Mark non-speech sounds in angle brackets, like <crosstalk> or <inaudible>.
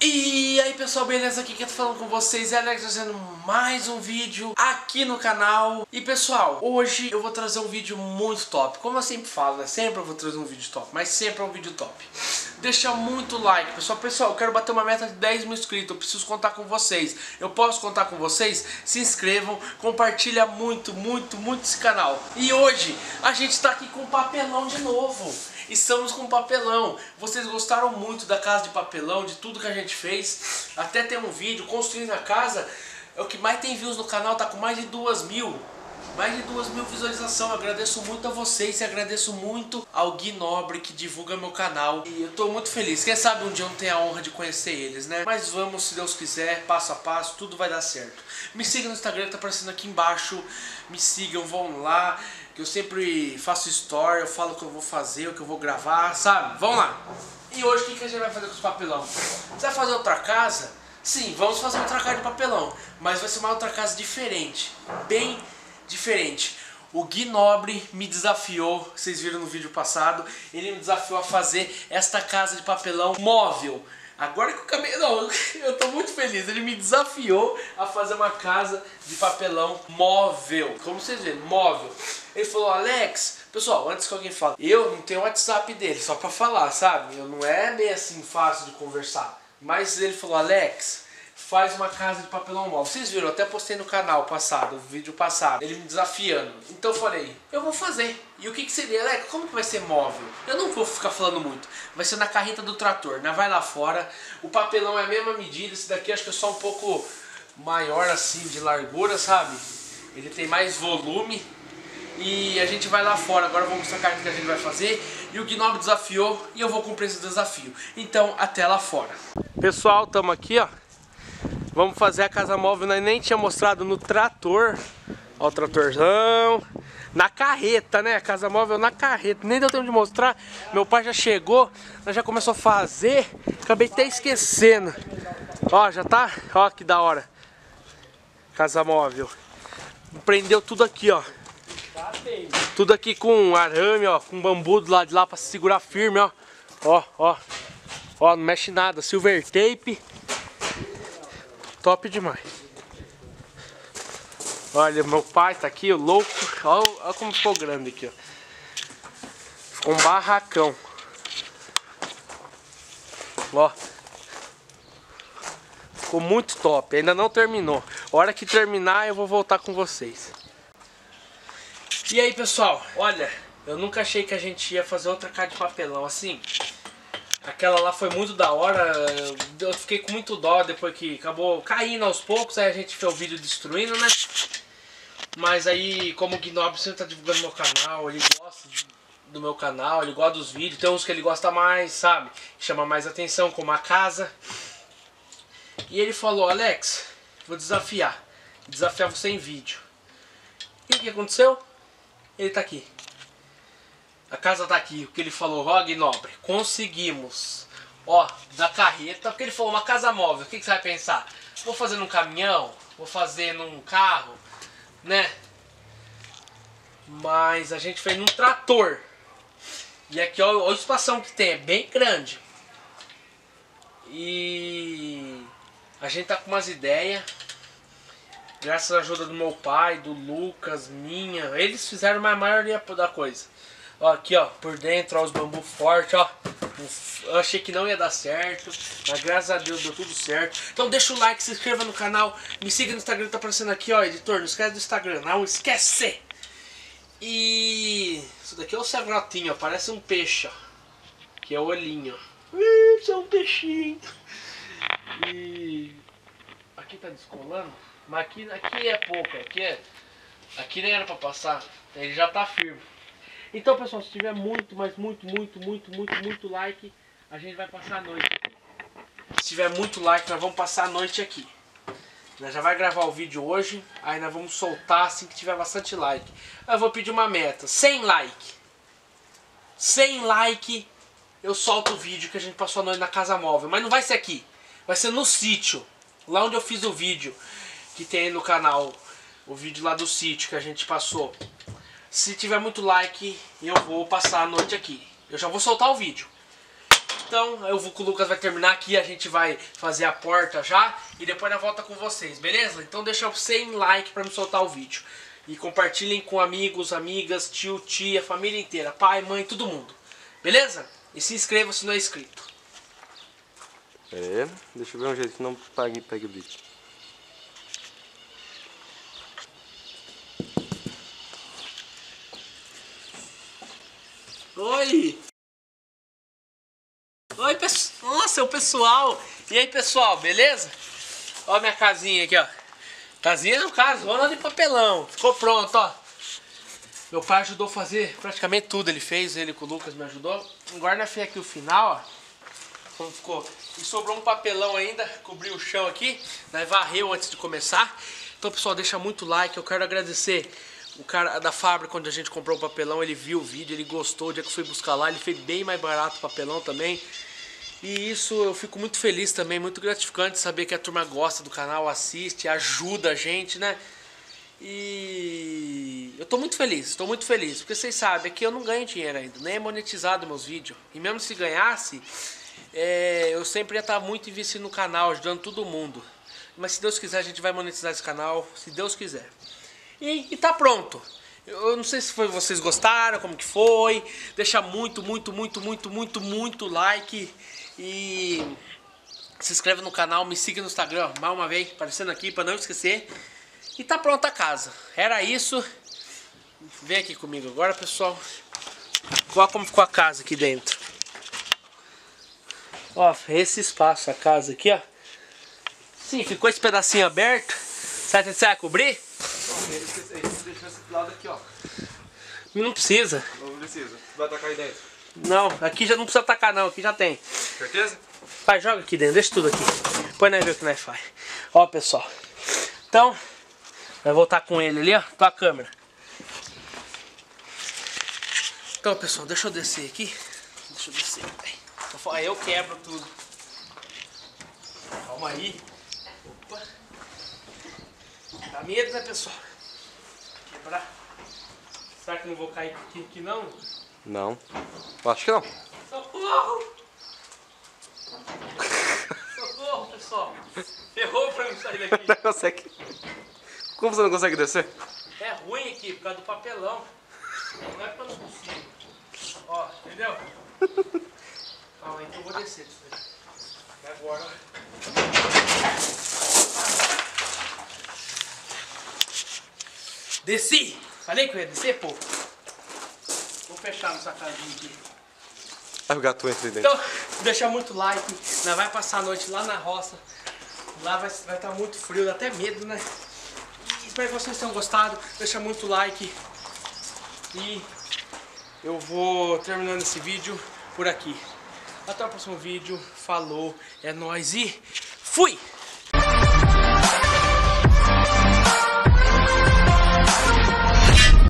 E aí pessoal, beleza? Aqui que eu tô falando com vocês é Alex trazendo mais um vídeo aqui no canal. E pessoal, hoje eu vou trazer um vídeo muito top. Como eu sempre falo, né? Sempre eu vou trazer um vídeo top, mas sempre é um vídeo top. Deixa muito like, pessoal. Pessoal, eu quero bater uma meta de 10 mil inscritos. Eu preciso contar com vocês. Eu posso contar com vocês? Se inscrevam, compartilha muito, muito, muito esse canal. E hoje a gente tá aqui com papelão de novo Estamos com papelão. Vocês gostaram muito da casa de papelão, de tudo que a gente fez. Até tem um vídeo construindo a casa. É o que mais tem views no canal, tá com mais de duas mil. Mais de duas mil visualizações. Agradeço muito a vocês e agradeço muito ao Gui Nobre que divulga meu canal. E eu tô muito feliz. Quem sabe um dia eu não tenho a honra de conhecer eles, né? Mas vamos, se Deus quiser, passo a passo, tudo vai dar certo. Me siga no Instagram tá aparecendo aqui embaixo. Me sigam, vão lá que eu sempre faço story, eu falo o que eu vou fazer, o que eu vou gravar, sabe? Vamos lá! E hoje o que, que a gente vai fazer com os papelão? Você vai fazer outra casa? Sim, vamos fazer outra casa de papelão, mas vai ser uma outra casa diferente, bem diferente. O Gui Nobre me desafiou, vocês viram no vídeo passado, ele me desafiou a fazer esta casa de papelão móvel. Agora que eu acabei. Não, <laughs> eu tô muito feliz. Ele me desafiou a fazer uma casa de papelão móvel. Como vocês veem, móvel. Ele falou, Alex, pessoal, antes que alguém fale, eu não tenho o WhatsApp dele, só pra falar, sabe? Eu não é bem assim fácil de conversar. Mas ele falou, Alex, faz uma casa de papelão móvel. Vocês viram, eu até postei no canal passado, o vídeo passado, ele me desafiando. Então eu falei, eu vou fazer. E o que, que seria, Alex? Como que vai ser móvel? Eu não vou ficar falando muito. Vai ser na carreta do trator, né? Vai lá fora. O papelão é a mesma medida, esse daqui acho que é só um pouco maior assim de largura, sabe? Ele tem mais volume. E a gente vai lá fora, agora eu vou mostrar a carta que a gente vai fazer. E o Gnome desafiou e eu vou cumprir esse desafio. Então, até lá fora. Pessoal, estamos aqui, ó. Vamos fazer a casa móvel, nós nem tinha mostrado no trator. Ó o tratorzão. Na carreta, né? A casa móvel na carreta. Nem deu tempo de mostrar. Meu pai já chegou, nós já começou a fazer. Acabei até esquecendo. Ó, já tá? Ó que da hora. Casa móvel. Prendeu tudo aqui, ó. Tudo aqui com arame, ó. Com bambu do lado de lá pra segurar firme, ó. Ó, ó. Ó, não mexe nada. Silver tape top demais. Olha, meu pai tá aqui, louco. Olha, olha como ficou grande aqui, ó. Ficou um barracão. Ó. Ficou muito top. Ainda não terminou. A hora que terminar eu vou voltar com vocês. E aí, pessoal? Olha, eu nunca achei que a gente ia fazer outra cara de papelão assim. Aquela lá foi muito da hora, eu fiquei com muito dó depois que acabou caindo aos poucos, aí a gente fez o vídeo destruindo, né? Mas aí, como o Gnob sempre tá divulgando meu canal, ele gosta do meu canal, ele gosta dos vídeos, tem uns que ele gosta mais, sabe? Chama mais atenção, como a casa. E ele falou, Alex, vou desafiar, desafiar você em vídeo. E o que aconteceu? Ele tá aqui. A casa tá aqui, o que ele falou, Rog Nobre, conseguimos. Ó, da carreta, porque ele falou uma casa móvel, o que, que você vai pensar? Vou fazer num caminhão? Vou fazer num carro? Né? Mas a gente fez num trator. E aqui, ó, ó a espação que tem, é bem grande. E a gente tá com umas ideias. Graças à ajuda do meu pai, do Lucas, minha. Eles fizeram a maioria da coisa. Ó, aqui, ó, por dentro, ó, os bambu fortes, ó. Eu achei que não ia dar certo, mas graças a Deus deu tudo certo. Então deixa o like, se inscreva no canal, me siga no Instagram, tá aparecendo aqui, ó, editor, não esquece do Instagram, não esquece! E isso daqui é o sagrotinho, ó, parece um peixe, ó. Que é o olhinho, ó. Isso é um peixinho. E aqui tá descolando, mas aqui, aqui é pouco, aqui é... Aqui nem era pra passar, ele já tá firme. Então, pessoal, se tiver muito, mas muito, muito, muito, muito, muito like, a gente vai passar a noite. Se tiver muito like, nós vamos passar a noite aqui. Nós já vai gravar o vídeo hoje, aí nós vamos soltar assim que tiver bastante like. Eu vou pedir uma meta, 100 like. 100 like, eu solto o vídeo que a gente passou a noite na casa móvel. Mas não vai ser aqui, vai ser no sítio. Lá onde eu fiz o vídeo, que tem no canal. O vídeo lá do sítio que a gente passou. Se tiver muito like, eu vou passar a noite aqui. Eu já vou soltar o vídeo. Então eu vou com o Lucas vai terminar aqui, a gente vai fazer a porta já e depois na volta com vocês, beleza? Então deixa 100 like para me soltar o vídeo. E compartilhem com amigos, amigas, tio, tia, família inteira, pai, mãe, todo mundo. Beleza? E se inscreva se não é inscrito. É, deixa eu ver um jeito que não pegue, pegue o bicho. Pessoal! E aí, pessoal, beleza? Ó minha casinha aqui, ó. Casinha no caso, casona de papelão. Ficou pronto, ó. Meu pai ajudou a fazer praticamente tudo. Ele fez, ele com o Lucas me ajudou. Agora nós aqui o final, ó. Como ficou. E sobrou um papelão ainda, cobriu o chão aqui. Nós varreu antes de começar. Então, pessoal, deixa muito like. Eu quero agradecer o cara da fábrica onde a gente comprou o papelão. Ele viu o vídeo, ele gostou. O dia que eu fui buscar lá, ele fez bem mais barato o papelão também. E isso eu fico muito feliz também, muito gratificante saber que a turma gosta do canal, assiste, ajuda a gente, né? E eu tô muito feliz, tô muito feliz, porque vocês sabem que eu não ganho dinheiro ainda, nem é monetizado meus vídeos. E mesmo se ganhasse, é, eu sempre ia estar muito investindo no canal, ajudando todo mundo. Mas se Deus quiser, a gente vai monetizar esse canal, se Deus quiser. E, e tá pronto. Eu não sei se foi vocês gostaram, como que foi. Deixa muito, muito, muito, muito, muito, muito like. E se inscreve no canal, me siga no Instagram, mais uma vez, aparecendo aqui para não esquecer. E tá pronta a casa. Era isso. Vem aqui comigo agora, pessoal. Olha como ficou a casa aqui dentro. Ó, esse espaço, a casa aqui, ó. Sim, ficou esse pedacinho aberto. Sabe que você vai cobrir? Deixa esse lado aqui, ó. Não precisa. Não precisa. Vai tacar aí dentro. Não, aqui já não precisa tacar não, aqui já tem. Certeza? Vai, joga aqui dentro, deixa tudo aqui. Depois nós ver o que nós faz. Ó, pessoal. Então, vai voltar com ele ali, ó. Com a câmera. Então, pessoal, deixa eu descer aqui. Deixa eu descer. Aí eu quebro tudo. Calma aí. Opa. Dá medo, né, pessoal? Quebrar. Será que não vou cair aqui, aqui não? Não. Eu acho que não. Socorro! Socorro, pessoal! Ferrou pra mim sair daqui. <laughs> Não consegue. Como você não consegue descer? É ruim aqui por causa do papelão. Não é que eu não consigo. Ó, entendeu? <laughs> Calma aí que eu vou descer. E agora. Desci! Falei que eu ia descer, pô. Vou fechar nossa casinha aqui. Aí o gato entra dentro. Então, deixa muito like. Nós vai passar a noite lá na roça. Lá vai estar vai tá muito frio, dá até medo, né? E espero que vocês tenham gostado. Deixa muito like. E eu vou terminando esse vídeo por aqui. Até o próximo vídeo. Falou, é nóis e fui!